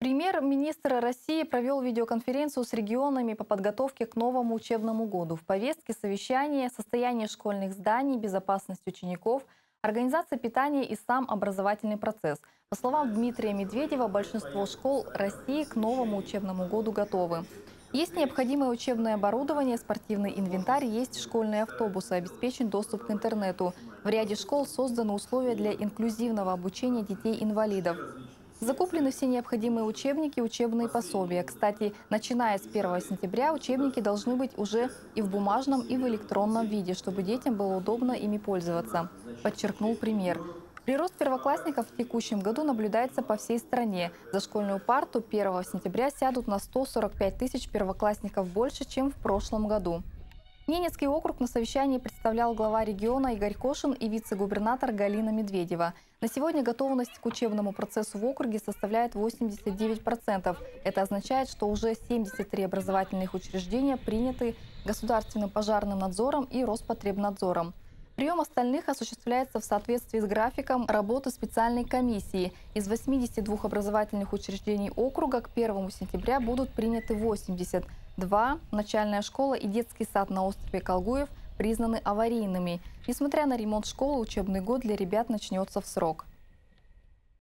Премьер-министр России провел видеоконференцию с регионами по подготовке к новому учебному году. В повестке совещания состояние школьных зданий, безопасность учеников, организация питания и сам образовательный процесс. По словам Дмитрия Медведева, большинство школ России к новому учебному году готовы. Есть необходимое учебное оборудование, спортивный инвентарь, есть школьные автобусы, обеспечен доступ к интернету. В ряде школ созданы условия для инклюзивного обучения детей-инвалидов. Закуплены все необходимые учебники, учебные пособия. Кстати, начиная с 1 сентября учебники должны быть уже и в бумажном, и в электронном виде, чтобы детям было удобно ими пользоваться, подчеркнул премьер. Прирост первоклассников в текущем году наблюдается по всей стране. За школьную парту 1 сентября сядут на 145 тысяч первоклассников больше, чем в прошлом году. Ненецкий округ на совещании представлял глава региона Игорь Кошин и вице-губернатор Галина Медведева. На сегодня готовность к учебному процессу в округе составляет 89%. Это означает, что уже 73 образовательных учреждения приняты государственным пожарным надзором и Роспотребнадзором. Прием остальных осуществляется в соответствии с графиком работы специальной комиссии. Из 82 образовательных учреждений округа к 1 сентября будут приняты 80. Два начальная школа и детский сад на острове Колгуев признаны аварийными. Несмотря на ремонт школы, учебный год для ребят начнется в срок.